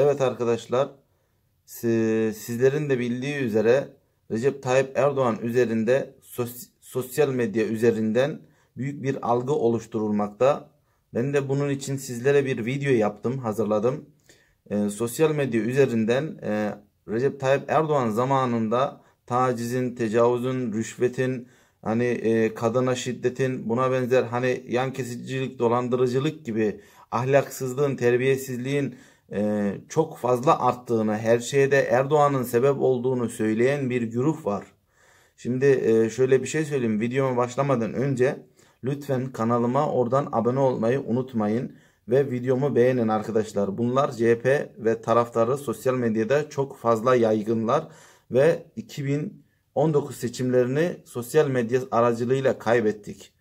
Evet arkadaşlar, sizlerin de bildiği üzere Recep Tayyip Erdoğan üzerinde sosyal medya üzerinden büyük bir algı oluşturulmakta. Ben de bunun için sizlere bir video yaptım, hazırladım. E, sosyal medya üzerinden e, Recep Tayyip Erdoğan zamanında tacizin, tecavüzün, rüşvetin, hani e, kadına şiddetin, buna benzer hani yan kesicilik, dolandırıcılık gibi ahlaksızlığın, terbiyesizliğin e, çok fazla arttığını, her şeyde Erdoğan'ın sebep olduğunu söyleyen bir güruh var. Şimdi e, şöyle bir şey söyleyeyim. Videoma başlamadan önce lütfen kanalıma oradan abone olmayı unutmayın ve videomu beğenin arkadaşlar. Bunlar CHP ve taraftarı sosyal medyada çok fazla yaygınlar ve 2019 seçimlerini sosyal medya aracılığıyla kaybettik.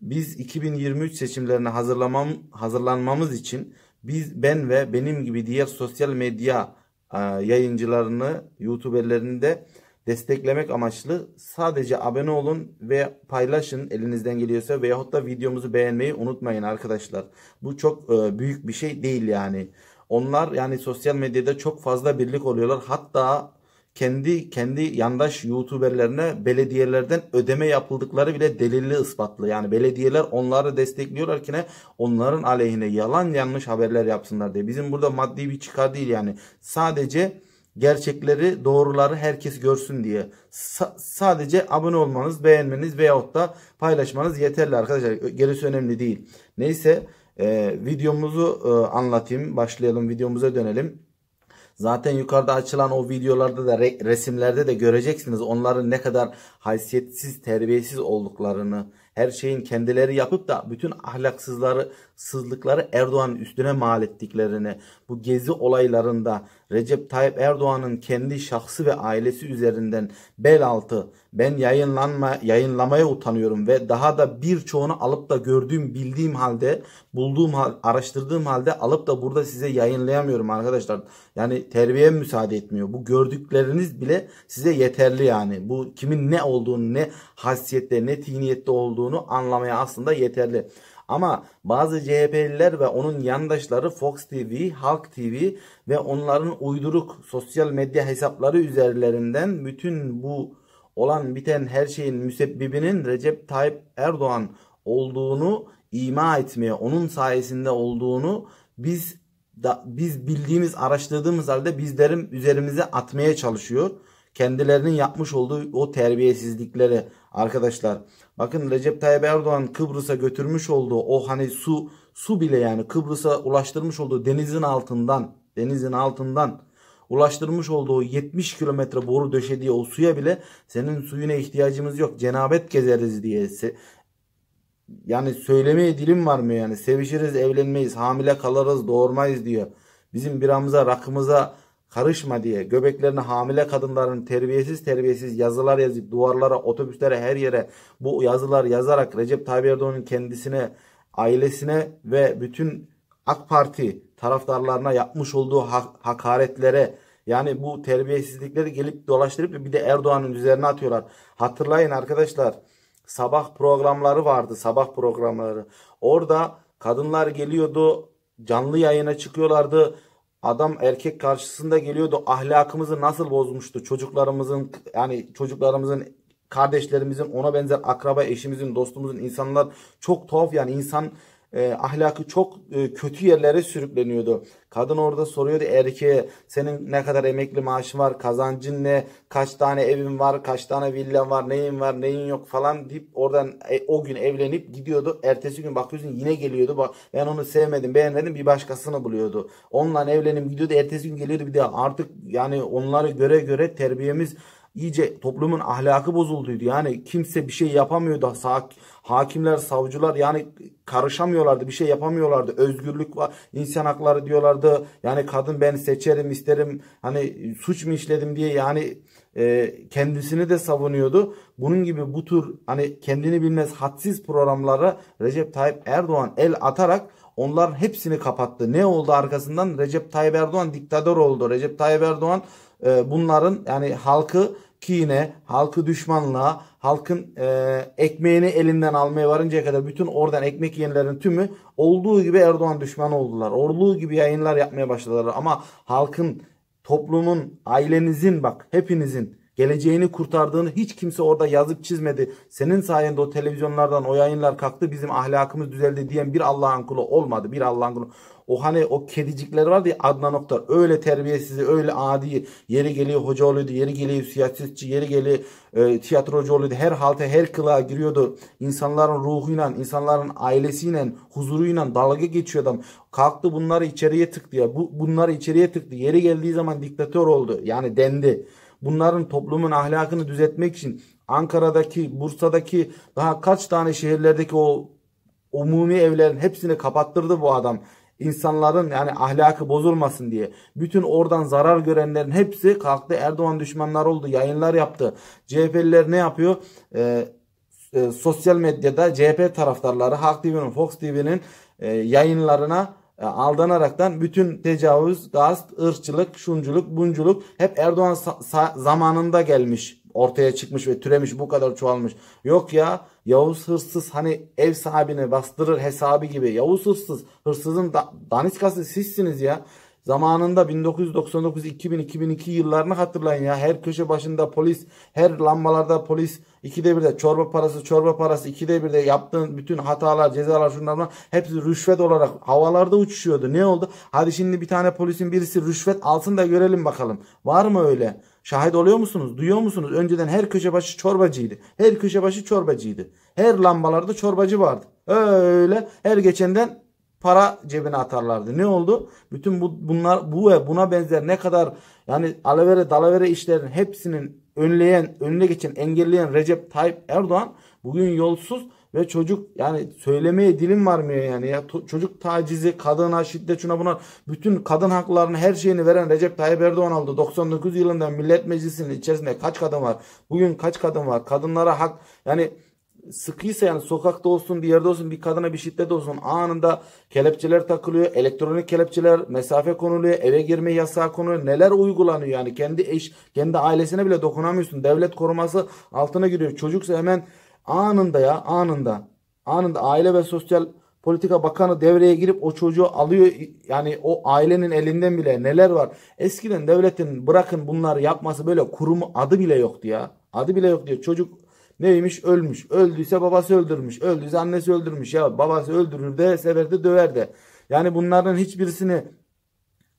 Biz 2023 seçimlerine hazırlamam, hazırlanmamız için biz ben ve benim gibi diğer sosyal medya e, yayıncılarını, YouTuber'lerini de desteklemek amaçlı sadece abone olun ve paylaşın elinizden geliyorsa veyahut da videomuzu beğenmeyi unutmayın arkadaşlar. Bu çok e, büyük bir şey değil yani. Onlar yani sosyal medyada çok fazla birlik oluyorlar. Hatta kendi kendi yandaş YouTuber'lerine belediyelerden ödeme yapıldıkları bile delilli ispatlı. Yani belediyeler onları destekliyorlar ki ne onların aleyhine yalan yanlış haberler yapsınlar diye. Bizim burada maddi bir çıkar değil yani. Sadece gerçekleri, doğruları herkes görsün diye. Sa sadece abone olmanız, beğenmeniz veyahut da paylaşmanız yeterli arkadaşlar. Gerisi önemli değil. Neyse e, videomuzu e, anlatayım. Başlayalım videomuza dönelim. Zaten yukarıda açılan o videolarda da resimlerde de göreceksiniz onların ne kadar haysiyetsiz, terbiyesiz olduklarını. Her şeyin kendileri yapıp da bütün ahlaksızları, sızlıkları Erdoğan'ın üstüne mal ettiklerini, bu gezi olaylarında Recep Tayyip Erdoğan'ın kendi şahsı ve ailesi üzerinden bel altı ben yayınlanma yayınlamaya utanıyorum ve daha da birçoğunu alıp da gördüğüm bildiğim halde bulduğum araştırdığım halde alıp da burada size yayınlayamıyorum arkadaşlar. Yani terbiye müsaade etmiyor. Bu gördükleriniz bile size yeterli yani. Bu kimin ne olduğunu ne hasiyette ne tiniyette olduğunu anlamaya aslında yeterli. Ama bazı CHP'liler ve onun yandaşları Fox TV, Halk TV ve onların uyduruk sosyal medya hesapları üzerlerinden bütün bu olan biten her şeyin müsebbibinin Recep Tayyip Erdoğan olduğunu ima etmeye, onun sayesinde olduğunu biz da, biz bildiğimiz, araştırdığımız halde bizlerin üzerimize atmaya çalışıyor. Kendilerinin yapmış olduğu o terbiyesizlikleri arkadaşlar. Bakın Recep Tayyip Erdoğan Kıbrıs'a götürmüş olduğu o hani su su bile yani Kıbrıs'a ulaştırmış olduğu denizin altından denizin altından ulaştırmış olduğu 70 kilometre boru döşediği o suya bile senin suyuna ihtiyacımız yok. Cenabet gezeriz diye. Yani söylemeye dilim var mı yani? Sevişiriz, evlenmeyiz, hamile kalırız, doğurmayız diyor. Bizim biramıza, rakımıza karışma diye göbeklerine hamile kadınların terbiyesiz terbiyesiz yazılar yazıp duvarlara, otobüslere, her yere bu yazılar yazarak Recep Tayyip Erdoğan'ın kendisine, ailesine ve bütün AK Parti taraftarlarına yapmış olduğu ha hakaretlere yani bu terbiyesizlikleri gelip dolaştırıp bir de Erdoğan'ın üzerine atıyorlar. Hatırlayın arkadaşlar sabah programları vardı sabah programları. Orada kadınlar geliyordu canlı yayına çıkıyorlardı. Adam erkek karşısında geliyordu ahlakımızı nasıl bozmuştu çocuklarımızın yani çocuklarımızın kardeşlerimizin ona benzer akraba eşimizin dostumuzun insanlar çok tuhaf yani insan e, ahlakı çok e, kötü yerlere sürükleniyordu. Kadın orada soruyordu erkeğe senin ne kadar emekli maaşın var, kazancın ne, kaç tane evin var, kaç tane villan var, neyin var, neyin yok falan deyip oradan e, o gün evlenip gidiyordu. Ertesi gün bakıyorsun yine geliyordu. Bak ben onu sevmedim, beğenmedim bir başkasını buluyordu. Onunla evlenip gidiyordu. Ertesi gün geliyordu bir daha artık yani onları göre göre terbiyemiz iyice toplumun ahlakı bozulduydu. Yani kimse bir şey yapamıyordu. Hakimler, savcılar yani karışamıyorlardı. Bir şey yapamıyorlardı. Özgürlük var, insan hakları diyorlardı. Yani kadın ben seçerim, isterim. Hani suç mu işledim diye yani e, kendisini de savunuyordu. Bunun gibi bu tür hani kendini bilmez hadsiz programlara Recep Tayyip Erdoğan el atarak onların hepsini kapattı. Ne oldu arkasından? Recep Tayyip Erdoğan diktatör oldu. Recep Tayyip Erdoğan e, bunların yani halkı kine, halkı düşmanlığa, halkın e, ekmeğini elinden almaya varıncaya kadar bütün oradan ekmek yiyenlerin tümü olduğu gibi Erdoğan düşmanı oldular. Olduğu gibi yayınlar yapmaya başladılar. Ama halkın, toplumun, ailenizin bak hepinizin geleceğini kurtardığını hiç kimse orada yazıp çizmedi. Senin sayende o televizyonlardan o yayınlar kalktı bizim ahlakımız düzeldi diyen bir Allah'ın kulu olmadı. Bir Allah'ın kulu. O hani o kedicikler vardı ya Adnan Oktar öyle terbiyesiz öyle adi yeri geliyor hoca oluyordu yeri geliyor siyasetçi yeri geliyor e, tiyatrocu oluyordu her halta her kılığa giriyordu insanların ruhuyla insanların ailesiyle huzuruyla dalga geçiyor adam kalktı bunları içeriye tıktı ya bu, bunları içeriye tıktı yeri geldiği zaman diktatör oldu yani dendi bunların toplumun ahlakını düzeltmek için Ankara'daki, Bursa'daki daha kaç tane şehirlerdeki o umumi evlerin hepsini kapattırdı bu adam. İnsanların yani ahlakı bozulmasın diye. Bütün oradan zarar görenlerin hepsi kalktı Erdoğan düşmanlar oldu. Yayınlar yaptı. CHP'liler ne yapıyor? Ee, e, sosyal medyada CHP taraftarları Halk TV'nin, Fox TV'nin e, yayınlarına aldanaraktan bütün tecavüz, gasp, ırkçılık, şunculuk, bunculuk hep Erdoğan zamanında gelmiş ortaya çıkmış ve türemiş bu kadar çoğalmış. Yok ya Yavuz hırsız hani ev sahibine bastırır hesabı gibi. Yavuz hırsız hırsızın da, daniskası sizsiniz ya. Zamanında 1999, 2000, 2002 yıllarını hatırlayın ya. Her köşe başında polis, her lambalarda polis, ikide birde çorba parası, çorba parası, ikide birde yaptığın bütün hatalar, cezalar şunlar hepsi rüşvet olarak havalarda uçuşuyordu. Ne oldu? Hadi şimdi bir tane polisin birisi rüşvet alsın da görelim bakalım. Var mı öyle? Şahit oluyor musunuz? Duyuyor musunuz? Önceden her köşe başı çorbacıydı. Her köşe başı çorbacıydı. Her lambalarda çorbacı vardı. Öyle her geçenden para cebine atarlardı. Ne oldu? Bütün bu, bunlar bu ve buna benzer ne kadar yani alavere dalavere işlerin hepsinin önleyen, önüne geçen, engelleyen Recep Tayyip Erdoğan bugün yolsuz ve çocuk yani söylemeye dilim varmıyor yani ya çocuk tacizi, kadına şiddet şuna buna bütün kadın haklarını her şeyini veren Recep Tayyip Erdoğan aldı. 99 yılında Millet Meclisi'nin içerisinde kaç kadın var? Bugün kaç kadın var? Kadınlara hak yani sıkıysa yani sokakta olsun bir yerde olsun bir kadına bir şiddet olsun anında kelepçeler takılıyor elektronik kelepçeler mesafe konuluyor eve girme yasağı konuluyor. Neler uygulanıyor yani? Kendi eş kendi ailesine bile dokunamıyorsun. Devlet koruması altına giriyor. Çocuksa hemen anında ya anında anında aile ve sosyal politika bakanı devreye girip o çocuğu alıyor. Yani o ailenin elinden bile neler var? Eskiden devletin bırakın bunları yapması böyle kurumu adı bile yoktu ya. Adı bile yok diyor. Çocuk Neymiş? Ölmüş. Öldüyse babası öldürmüş. Öldüyse annesi öldürmüş. Ya babası öldürür de sever de döver de. Yani bunların hiçbirisini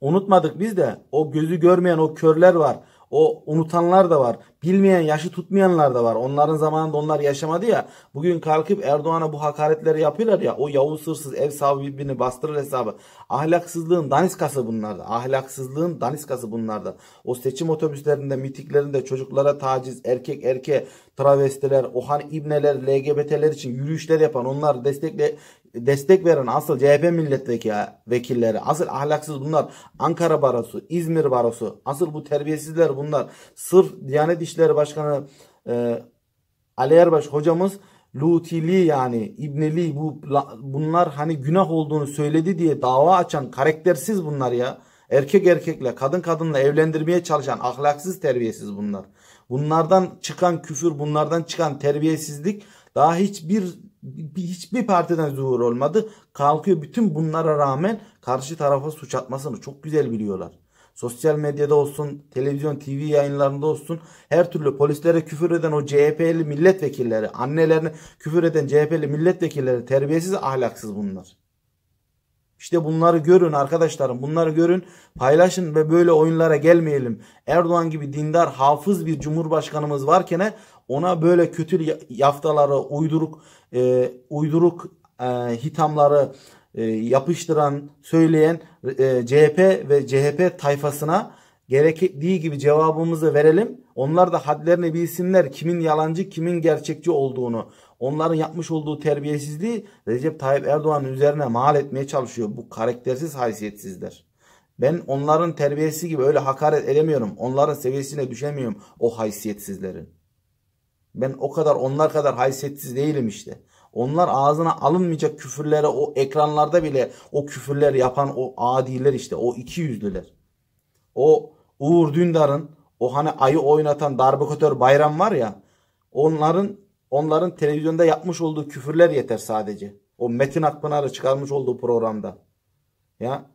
unutmadık biz de. O gözü görmeyen o körler var. O unutanlar da var. Bilmeyen, yaşı tutmayanlar da var. Onların zamanında onlar yaşamadı ya. Bugün kalkıp Erdoğan'a bu hakaretleri yapıyorlar ya. O Yavuz hırsız ev sahibini bastırır hesabı. Ahlaksızlığın daniskası bunlarda. Ahlaksızlığın daniskası bunlarda. O seçim otobüslerinde, mitiklerinde çocuklara taciz, erkek erkeğe travestiler, o hani ibneler, LGBT'ler için yürüyüşler yapan, onlar destekle destek veren asıl CHP milletvekili vekilleri, asıl ahlaksız bunlar. Ankara Barosu, İzmir Barosu, asıl bu terbiyesizler bunlar. Sırf Diyanet İşleri Başkanı e, Ali Erbaş hocamız Lutili yani İbneli bu bunlar hani günah olduğunu söyledi diye dava açan karaktersiz bunlar ya. Erkek erkekle kadın kadınla evlendirmeye çalışan ahlaksız terbiyesiz bunlar. Bunlardan çıkan küfür bunlardan çıkan terbiyesizlik daha hiçbir hiçbir partiden zuhur olmadı. Kalkıyor bütün bunlara rağmen karşı tarafa suç atmasını çok güzel biliyorlar. Sosyal medyada olsun, televizyon, TV yayınlarında olsun her türlü polislere küfür eden o CHP'li milletvekilleri, annelerine küfür eden CHP'li milletvekilleri terbiyesiz, ahlaksız bunlar. İşte bunları görün arkadaşlarım. Bunları görün, paylaşın ve böyle oyunlara gelmeyelim. Erdoğan gibi dindar, hafız bir cumhurbaşkanımız varken ona böyle kötü yaftaları, uyduruk e, uyduruk e, hitamları e, yapıştıran, söyleyen e, CHP ve CHP tayfasına gerektiği gibi cevabımızı verelim. Onlar da hadlerini bilsinler kimin yalancı kimin gerçekçi olduğunu. Onların yapmış olduğu terbiyesizliği Recep Tayyip Erdoğan'ın üzerine mal etmeye çalışıyor. Bu karaktersiz haysiyetsizler. Ben onların terbiyesi gibi öyle hakaret edemiyorum. Onların seviyesine düşemiyorum o haysiyetsizlerin. Ben o kadar onlar kadar haysiyetsiz değilim işte. Onlar ağzına alınmayacak küfürlere o ekranlarda bile o küfürler yapan o adiler işte o iki yüzlüler. O Uğur Dündar'ın o hani ayı oynatan darbukatör bayram var ya onların onların televizyonda yapmış olduğu küfürler yeter sadece. O Metin Akpınar'ı çıkarmış olduğu programda. Ya